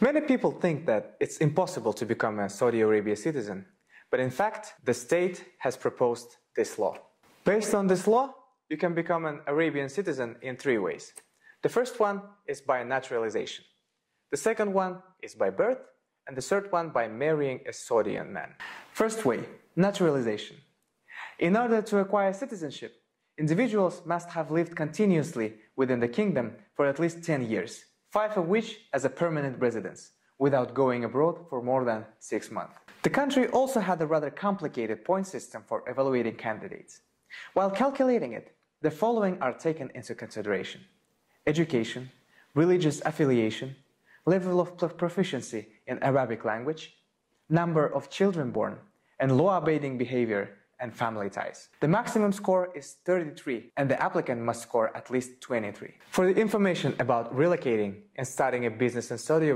Many people think that it's impossible to become a Saudi Arabia citizen, but in fact, the state has proposed this law. Based on this law, you can become an Arabian citizen in three ways. The first one is by naturalization. The second one is by birth, and the third one by marrying a Saudian man. First way, naturalization. In order to acquire citizenship, individuals must have lived continuously within the kingdom for at least 10 years, five of which as a permanent residence, without going abroad for more than six months. The country also had a rather complicated point system for evaluating candidates. While calculating it, the following are taken into consideration education, religious affiliation, level of proficiency in Arabic language, number of children born, and law-abiding behavior and family ties. The maximum score is 33 and the applicant must score at least 23. For the information about relocating and starting a business in Saudi Arabia,